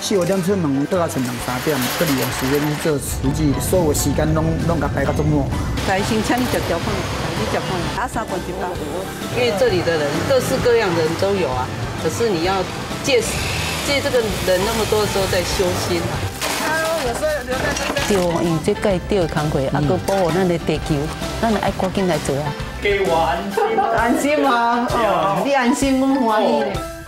四五点出门，倒来剩两三点，搁利用时间去做实际，所有时间拢拢甲排到周末。台新请你食条饭，你食饭，啊三罐就够。因为这里的人各式各样的人都有啊，可是你要借借这个人那么多的时候在修心、啊。对，因为这个钓工课，啊，佮保护咱的地球，咱爱赶紧来做啊。给我安心，安心吗？哦，你安心，我欢喜。